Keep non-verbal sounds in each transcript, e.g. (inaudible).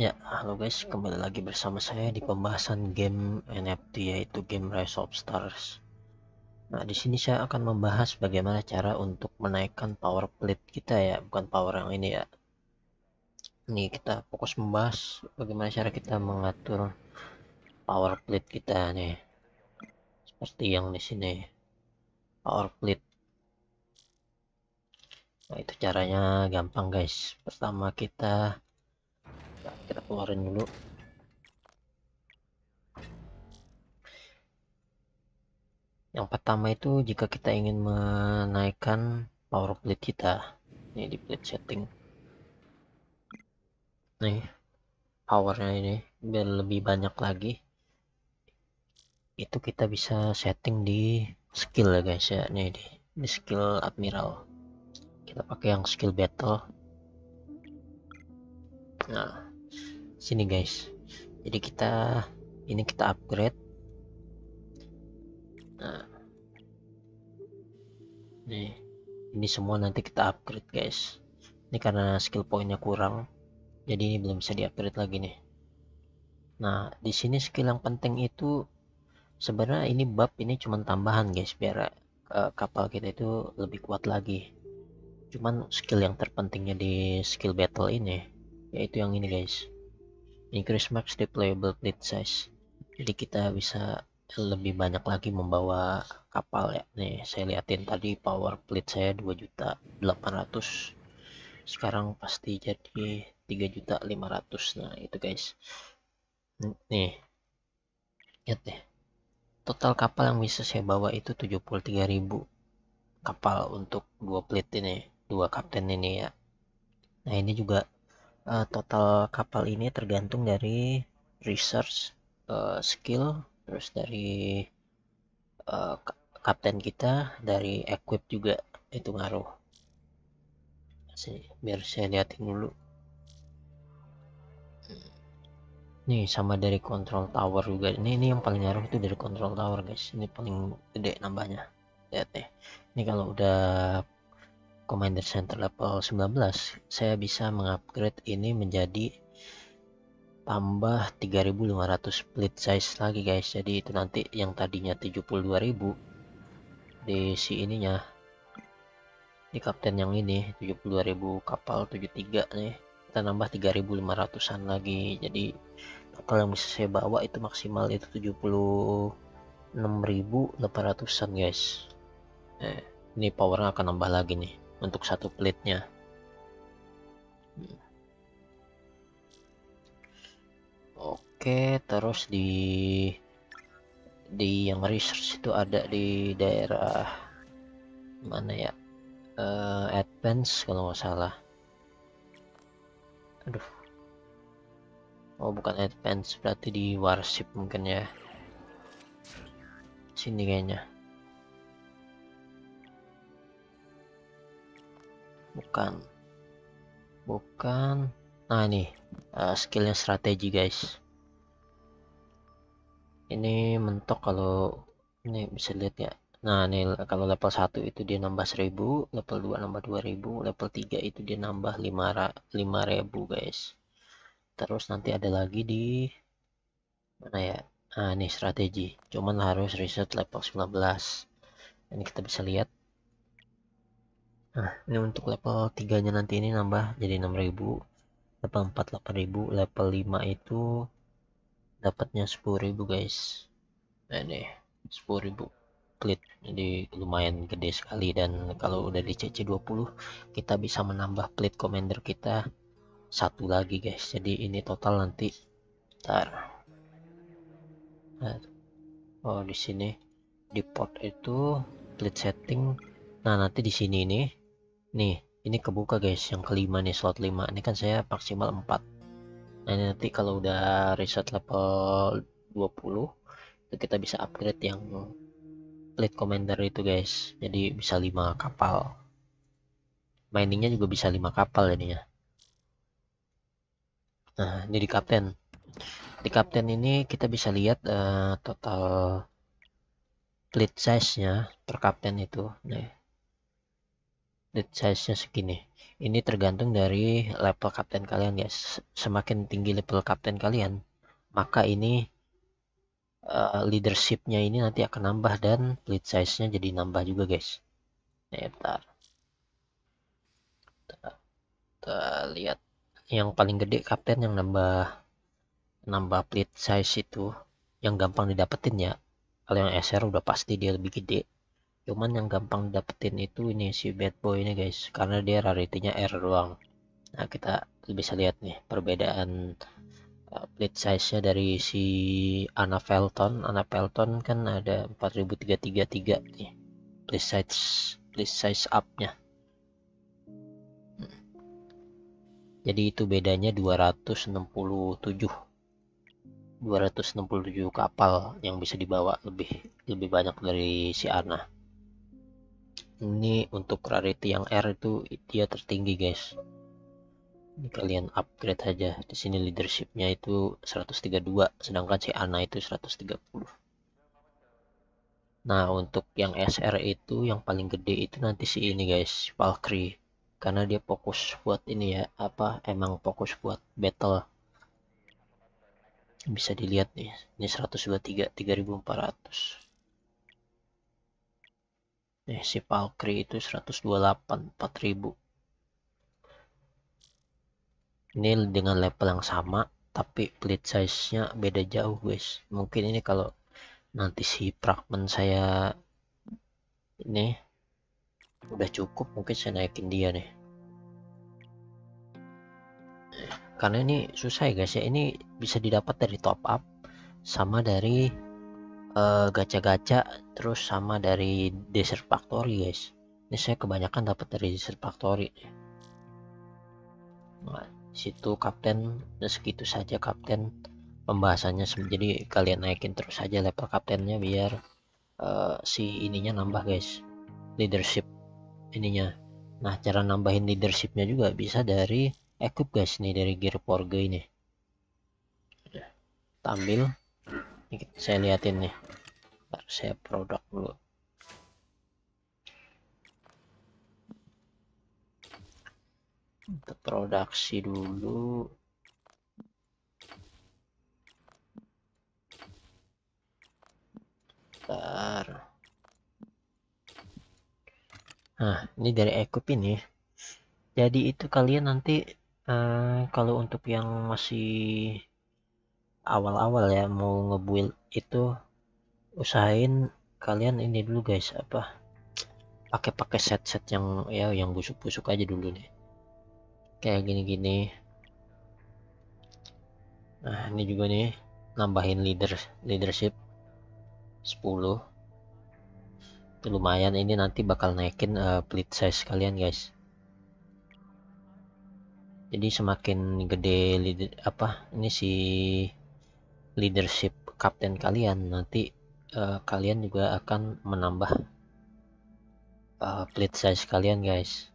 Ya, halo guys, kembali lagi bersama saya di pembahasan game NFT yaitu game Rise of Stars. Nah, di sini saya akan membahas bagaimana cara untuk menaikkan power plate kita ya, bukan power yang ini ya. Ini kita fokus membahas bagaimana cara kita mengatur power plate kita nih. Seperti yang di sini. Power plate. Nah, itu caranya gampang guys. Pertama kita kita keluarin dulu. Yang pertama itu jika kita ingin menaikkan power plate kita. Ini di plate setting. Nih powernya ini. Biar lebih banyak lagi. Itu kita bisa setting di skill ya guys ya. Nih di, di skill admiral. Kita pakai yang skill battle. Nah sini guys. Jadi kita ini kita upgrade. Nah. Nih. Ini semua nanti kita upgrade guys. Ini karena skill pointnya kurang. Jadi ini belum bisa di upgrade lagi nih. Nah di sini skill yang penting itu sebenarnya ini bab ini cuma tambahan guys biar uh, kapal kita itu lebih kuat lagi. Cuman skill yang terpentingnya di skill battle ini yaitu yang ini guys increase max deployable fleet size. Jadi kita bisa lebih banyak lagi membawa kapal ya. Nih saya liatin tadi power fleet saya 2 juta 800 sekarang pasti jadi 3 juta 500 nah itu guys. Nih. Lihat deh. Total kapal yang bisa saya bawa itu 73.000 kapal untuk dua fleet ini dua kapten ini ya. Nah ini juga uh, total kapal ini tergantung dari research uh, skill terus dari uh, kapten kita dari equip juga itu ngaruh. Sini biar saya liatin dulu. Nih sama dari control tower juga. Ini ini yang paling ngaruh itu dari control tower guys. Ini paling gede nambahnya. Lihat deh ini kalau udah Commander Center level 19 saya bisa mengupgrade ini menjadi tambah 3500 split size lagi guys. Jadi itu nanti yang tadinya 72.000 di si ininya di kapten yang ini 72.000 kapal 73 nih kita nambah 3.500an lagi. Jadi total yang bisa saya bawa itu maksimal itu 76.800an guys. Eh, ini powernya akan nambah lagi nih untuk satu plate-nya. Oke, terus di di yang research itu ada di daerah mana ya? Uh, advance kalau nggak salah. Aduh. Oh, bukan advance, berarti di warship mungkin ya. Sini kayaknya. Bukan. Bukan. Nah ini uh, skillnya strategi guys. Ini mentok kalau ini bisa lihat ya nah ini kalau level 1 itu dia nambah 1000 level 2 nambah 2000 level 3 itu dia nambah 5 5000 guys. Terus nanti ada lagi di mana ya? Nah ini strategi. Cuman harus reset level 19 ini kita bisa lihat Nah, ini untuk level 3-nya nanti ini nambah jadi 6000. Level 4 8000, level 5 itu dapatnya 10000 guys. Nah, ini 10000 klit. Jadi lumayan gede sekali dan kalau udah di CC20 kita bisa menambah plate commander kita satu lagi guys. Jadi ini total nanti ntar. Nah, oh di sini di port itu plate setting. Nah, nanti di sini nih nih ini kebuka guys. Yang kelima nih slot 5 ini kan saya maksimal 4 nah ini nanti kalau udah reset level 20 itu kita bisa upgrade yang plate commander itu guys. Jadi bisa 5 kapal. Miningnya juga bisa 5 kapal ya nah ini di kapten. Di kapten ini kita bisa lihat uh, total plate size nya per kapten itu. Nih fleet size nya segini. Ini tergantung dari level kapten kalian guys. Semakin tinggi level kapten kalian maka ini uh, leadershipnya ini nanti akan nambah dan fleet size nya jadi nambah juga guys. Nih bentar. Kita, kita lihat. Yang paling gede kapten yang nambah nambah fleet size itu yang gampang didapetin ya. Kalau yang SR udah pasti dia lebih gede cuman yang gampang dapetin itu ini si bad boy ini guys. Karena dia rarity-nya R doang. Nah kita bisa lihat nih perbedaan uh, plate size nya dari si Anna Felton. Anna Felton kan ada 4333 nih plate size plate size up nya hmm. jadi itu bedanya 267 267 kapal yang bisa dibawa lebih lebih banyak dari si Ana ini untuk rarity yang R itu dia tertinggi guys. Ini kalian upgrade aja. Di sini leadershipnya itu 132 sedangkan si Ana itu 130 nah untuk yang SR itu yang paling gede itu nanti si ini guys Valkyrie. Karena dia fokus buat ini ya apa emang fokus buat battle. Bisa dilihat nih ini 123 3400 eh si Valkyrie itu 128 4000 ini dengan level yang sama tapi plate size nya beda jauh guys. Mungkin ini kalau nanti si fragment saya ini udah cukup mungkin saya naikin dia nih. Karena ini susah ya guys ya. Ini bisa didapat dari top up sama dari gacha-gacha uh, terus sama dari Desert Factory guys. Ini saya kebanyakan dapat dari Desert Factory. Nah, situ kapten segitu saja kapten pembahasannya. Jadi kalian naikin terus saja level kaptennya biar uh, si ininya nambah guys. Leadership ininya. Nah cara nambahin leadershipnya juga bisa dari equip guys nih dari gear porge ini. Tampil ini saya liatin nih. Bentar, saya produk dulu. Untuk produksi dulu. Bentar. nah ini dari equip ini. Jadi itu kalian nanti uh, kalau untuk yang masih awal-awal ya mau ngebuild itu usahain kalian ini dulu guys apa pakai pakai set-set yang ya yang busuk-busuk aja dulu nih. Kayak gini-gini. Nah ini juga nih nambahin leader leadership 10 itu lumayan ini nanti bakal naikin uh, plate size kalian guys. Jadi semakin gede leader apa ini si leadership kapten kalian nanti uh, kalian juga akan menambah uh, plate size kalian guys.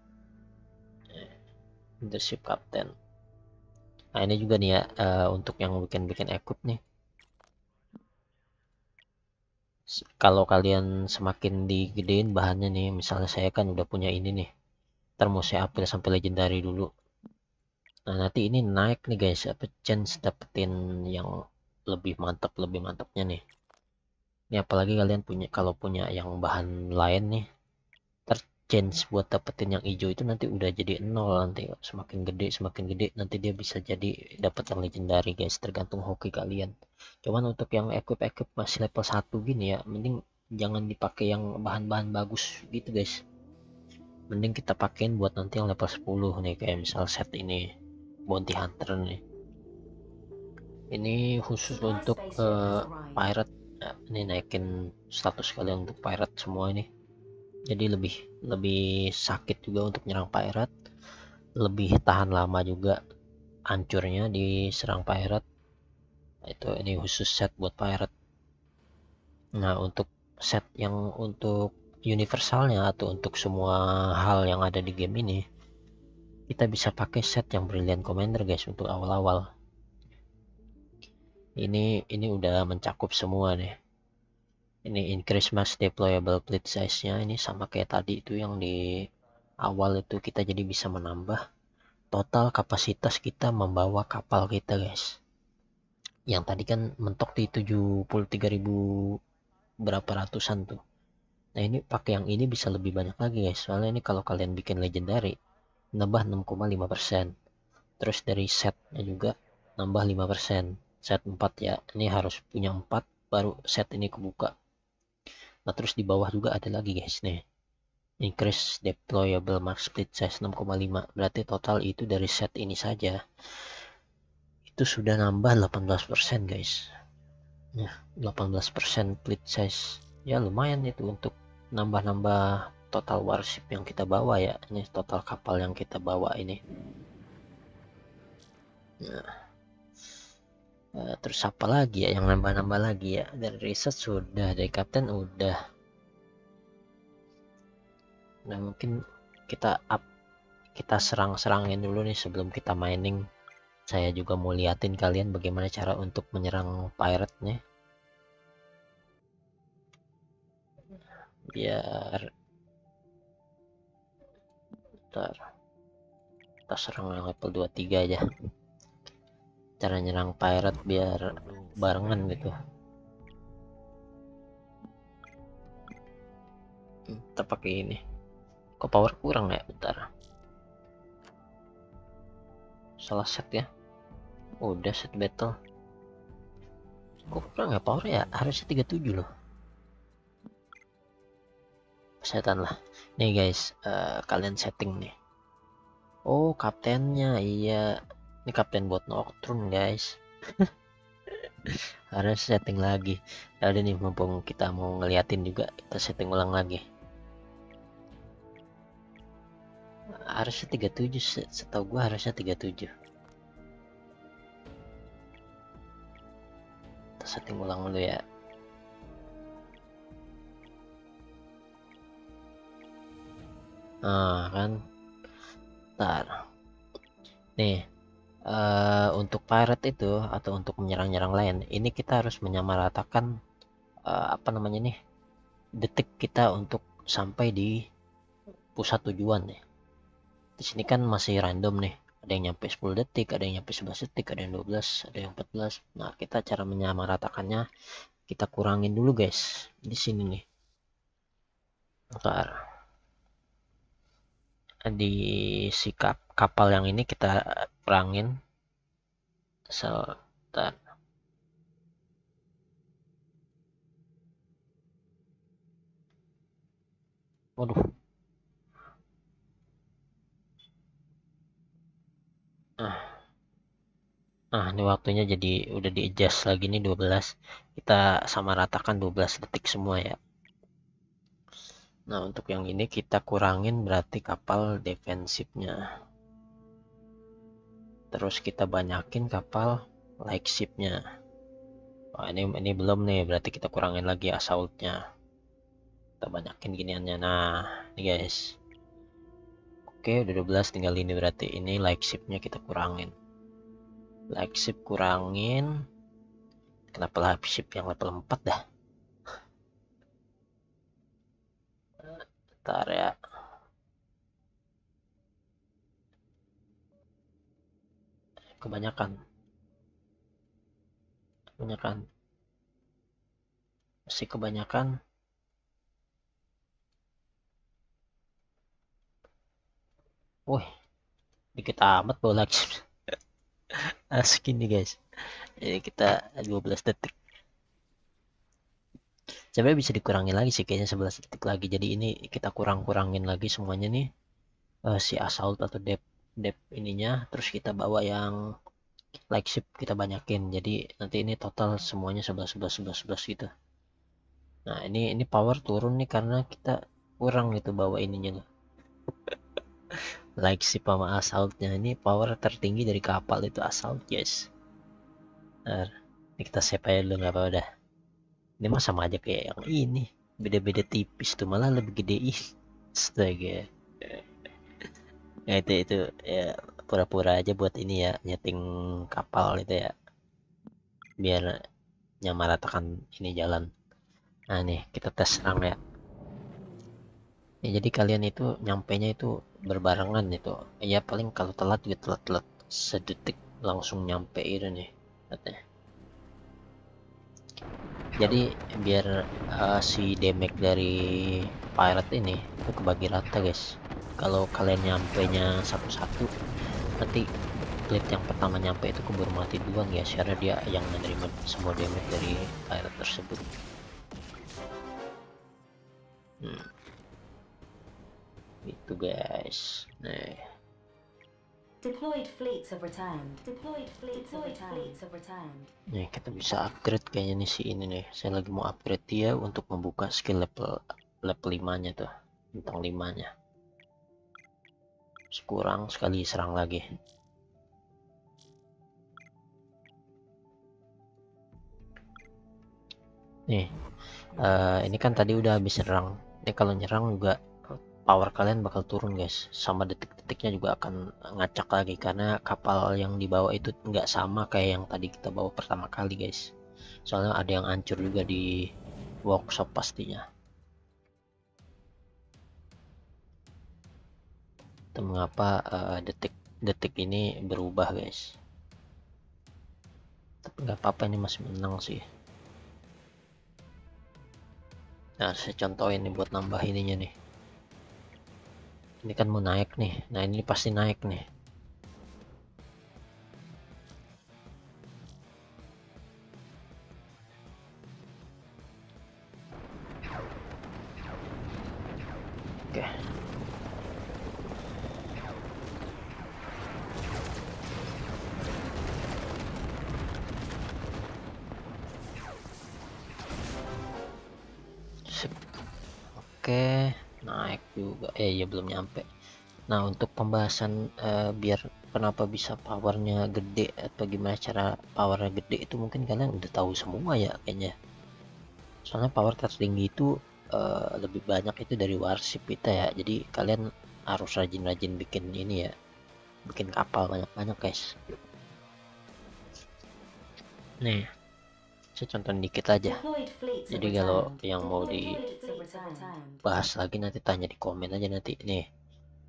Leadership kapten. Nah ini juga nih ya uh, untuk yang bikin-bikin equip nih. Kalau kalian semakin digedein bahannya nih misalnya saya kan udah punya ini nih ntar mau saya upgrade sampai legendary dulu. Nah nanti ini naik nih guys apa chance dapetin yang lebih mantap lebih mantapnya nih. Ini apalagi kalian punya kalau punya yang bahan lain nih terchange buat dapetin yang hijau itu nanti udah jadi nol nanti semakin gede semakin gede nanti dia bisa jadi dapat yang legendary guys. Tergantung hoki kalian. Cuman untuk yang equip equip masih level 1 gini ya mending jangan dipakai yang bahan-bahan bagus gitu guys. Mending kita pakein buat nanti yang level 10 nih kayak misal set ini bounty hunter nih ini khusus untuk uh, pirate. Ya, ini naikin status kalian untuk pirate semua ini. Jadi lebih lebih sakit juga untuk nyerang pirate. Lebih tahan lama juga hancurnya diserang pirate. Nah, itu ini khusus set buat pirate. Nah untuk set yang untuk universalnya atau untuk semua hal yang ada di game ini kita bisa pakai set yang brilliant commander guys untuk awal-awal ini ini udah mencakup semua nih. Ini increase mass deployable plate size nya ini sama kayak tadi itu yang di awal itu kita jadi bisa menambah total kapasitas kita membawa kapal kita guys. Yang tadi kan mentok di 73.000 berapa ratusan tuh. Nah ini pakai yang ini bisa lebih banyak lagi guys. Soalnya ini kalau kalian bikin legendary nambah 6,5% terus dari setnya juga nambah 5% set 4 ya. Ini harus punya 4 baru set ini kebuka. Nah terus di bawah juga ada lagi guys nih. Increase deployable max split size 6,5 berarti total itu dari set ini saja itu sudah nambah 18% guys. Ya 18% split size. Ya lumayan itu untuk nambah-nambah total warship yang kita bawa ya. Ini total kapal yang kita bawa ini. Nah uh, terus apa lagi ya? Yang nambah-nambah lagi ya? Dari riset sudah dari kapten udah. Nah mungkin kita up kita serang-serangin dulu nih sebelum kita mining. Saya juga mau liatin kalian bagaimana cara untuk menyerang pirate nya biar ntar kita serang level 23 aja cara nyerang pirate biar barengan gitu. Kita pakai ini. Kok power kurang ya? Bentar. Salah set ya? Udah set battle. Kok kurang ya power ya? Harusnya 37 loh. Setan lah. Nih guys uh, kalian setting nih. Oh kaptennya. Iya ini kapten buat nocturne guys. (laughs) Harus setting lagi. Ada nih mumpung kita mau ngeliatin juga kita setting ulang lagi. Harusnya 37 setahu gua harusnya 37 kita setting ulang dulu ya. Nah, kan. Ntar. Nih, uh, untuk pirate itu atau untuk menyerang-nyerang lain, ini kita harus menyamaratakan uh, apa namanya nih? detik kita untuk sampai di pusat tujuan nih. Di sini kan masih random nih. Ada yang nyampe 10 detik, ada yang nyampe 11 detik, ada yang 12, ada yang 14. Nah, kita cara menyamaratakannya kita kurangin dulu guys. Di sini nih. Ntar di sikap kapal yang ini kita perangin sebentar waduh. Nah nah ini waktunya jadi udah di adjust lagi nih 12 kita sama ratakan 12 detik semua ya. Nah, untuk yang ini kita kurangin berarti kapal defensifnya. Terus kita banyakin kapal like shipnya. Oh, ini ini belum nih, berarti kita kurangin lagi assaultnya. Kita banyakin giniannya. Nah, ini guys. Oke, udah 12 tinggal ini berarti ini like shipnya kita kurangin. Like ship kurangin. Kenapa lah ship yang level 4 dah? (laughs) Bentar ya. Kebanyakan. Kebanyakan. Masih kebanyakan. Wih, dikit amat bola (laughs) Asik ini guys. Jadi kita 12 detik sebenarnya bisa dikurangi lagi sih kayaknya 11 detik lagi jadi ini kita kurang-kurangin lagi semuanya nih uh, si assault atau dep dep ininya terus kita bawa yang like ship kita banyakin. Jadi nanti ini total semuanya 11 11 11 11 gitu. Nah ini ini power turun nih karena kita kurang gitu bawa ininya loh (laughs) like ship sama assaultnya. Ini power tertinggi dari kapal itu assault guys nah, ini kita save aja dulu nggak apa-apa dah. Ini mah sama aja kayak yang ini. Beda-beda tipis tuh malah lebih gede. Ih astaga ya itu itu ya pura-pura aja buat ini ya nyeting kapal itu ya. Biar nyamaratakan ini jalan. Nah nih kita tes serang ya. Ya jadi kalian itu nyampe nya itu berbarengan itu. Ya paling kalau telat juga telat-telat. Sedetik langsung nyampe itu nih katanya. Jadi biar uh, si damage dari pirate ini itu kebagi rata guys kalau kalian nyampe nya satu-satu nanti plate yang pertama nyampe itu keburu mati duluan ya karena dia yang menerima semua damage dari pirate tersebut hmm. itu guys nah Deployed fleets have returned. Deployed fleets Deployed have returned. Fleets have returned. Nih, kita bisa upgrade kayaknya nih si ini nih. Saya lagi mau upgrade dia untuk membuka skill level level 5-nya tuh. Bintang 5-nya. Sekurang sekali serang lagi. Nih, uh, ini kan tadi udah habis serang. Ini kalau nyerang juga power kalian bakal turun guys sama detik-detiknya juga akan ngacak lagi karena kapal yang dibawa itu nggak sama kayak yang tadi kita bawa pertama kali guys soalnya ada yang hancur juga di workshop pastinya itu mengapa detik-detik ini berubah guys? Tapi nggak apa-apa ini masih menang sih. Nah saya contohin nih buat nambah ininya nih. Ini kan mau naik nih. Nah ini pasti naik nih eh ya belum nyampe. Nah untuk pembahasan uh, biar kenapa bisa powernya gede atau gimana cara powernya gede itu mungkin kalian udah tahu semua ya kayaknya. Soalnya power tertinggi itu uh, lebih banyak itu dari warship kita ya. Jadi kalian harus rajin-rajin bikin ini ya. Bikin kapal banyak-banyak guys. Nih saya contoh dikit aja. Jadi kalau yang mau dibahas lagi nanti tanya di komen aja nanti. Nih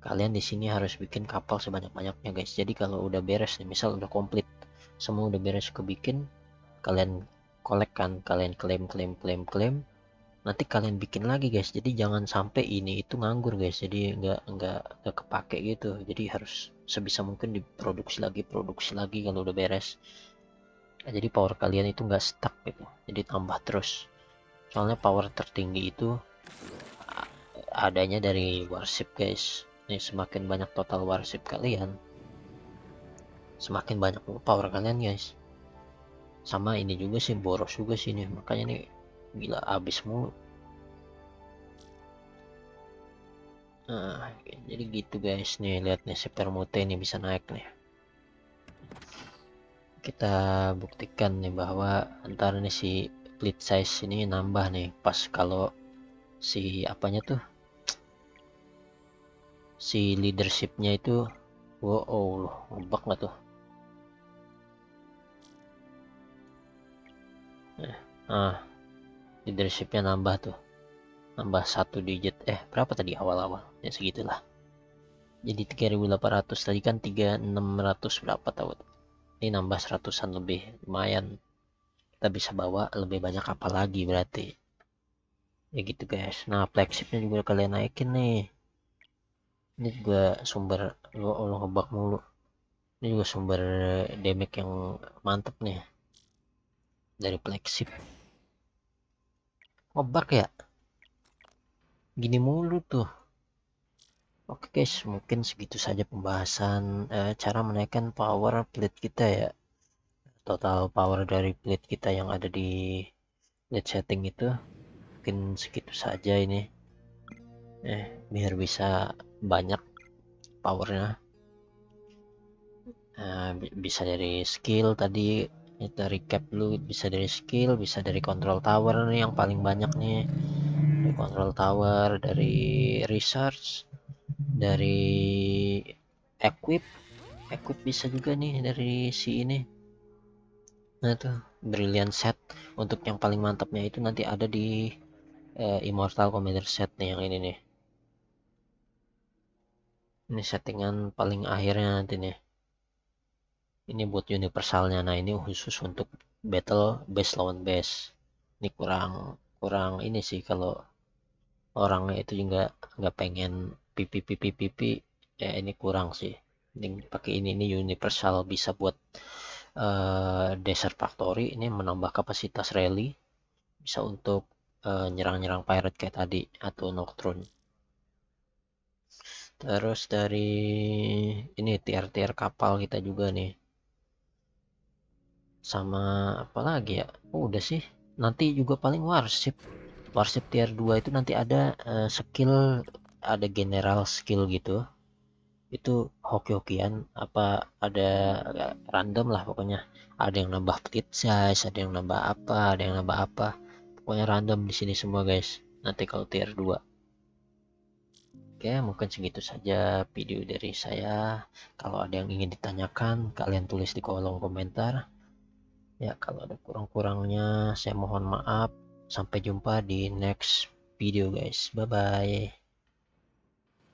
kalian di sini harus bikin kapal sebanyak-banyaknya guys. Jadi kalau udah beres nih misal udah komplit semua udah beres kebikin kalian kolek kan kalian klaim klaim klaim klaim nanti kalian bikin lagi guys. Jadi jangan sampai ini itu nganggur guys. Jadi nggak nggak nggak kepake gitu. Jadi harus sebisa mungkin diproduksi lagi produksi lagi kalau udah beres Jadi power kalian itu nggak stuck gitu. Jadi tambah terus. Soalnya power tertinggi itu adanya dari warship guys. Nih semakin banyak total warship kalian semakin banyak power kalian guys. Sama ini juga sih boros juga sih nih makanya nih gila abis mulu. Nah jadi gitu guys. Nih lihat nih permute ini bisa naik nih kita buktikan nih bahwa antar nih si split size ini nambah nih pas kalau si apanya tuh? Si leadershipnya itu wow oh, ngebak nggak tuh? Nah leadershipnya nambah tuh. Nambah satu digit. Eh berapa tadi awal-awal? Ya segitulah. Jadi 3800 tadi kan 3600 berapa tahu ini nambah seratusan lebih lumayan. Kita bisa bawa lebih banyak apa lagi berarti. Ya gitu guys. Nah flagshipnya juga kalian naikin nih. Ini juga sumber lo Allah ngebak mulu. Ini juga sumber damage yang mantep nih. Dari flagship. Ngebak ya? Gini mulu tuh Oke guys, mungkin segitu saja pembahasan uh, cara menaikkan power plate kita ya. Total power dari plate kita yang ada di plate setting itu mungkin segitu saja ini. Eh, biar bisa banyak powernya. Uh, bisa dari skill tadi kita recap dulu bisa dari skill bisa dari control tower nih yang paling banyak nih dari control tower dari research dari equip. Equip bisa juga nih dari si ini. Nah tuh brilliant set. Untuk yang paling mantapnya itu nanti ada di uh, immortal commander set nih yang ini nih. Ini settingan paling akhirnya nanti nih. Ini buat universalnya. Nah ini khusus untuk battle base lawan base. Ini kurang kurang ini sih kalau orangnya itu juga nggak pengen pipi pipi pipi ya ini kurang sih. Ini pakai ini ini universal bisa buat uh, desert factory. Ini menambah kapasitas rally. Bisa untuk nyerang nyerang-nyerang pirate kayak tadi atau nocturne. Terus dari ini tier-tier kapal kita juga nih. Sama apa lagi ya? Oh, udah sih. Nanti juga paling warship warship tier 2 itu nanti ada uh, skill ada general skill gitu itu hoki-hokian apa ada random lah pokoknya. Ada yang nambah fleet size ada yang nambah apa ada yang nambah apa. Pokoknya random di sini semua guys. Nanti kalau tier 2 oke mungkin segitu saja video dari saya. Kalau ada yang ingin ditanyakan kalian tulis di kolom komentar. Ya kalau ada kurang-kurangnya saya mohon maaf. Sampai jumpa di next video guys. Bye bye